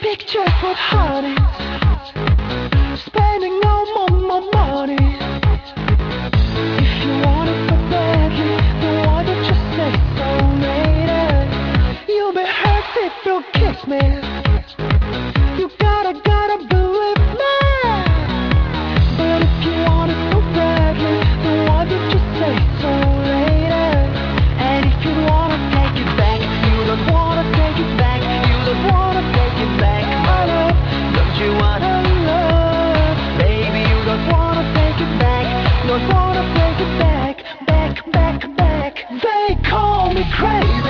Pictures with take it back, back, back, back. They call me crazy.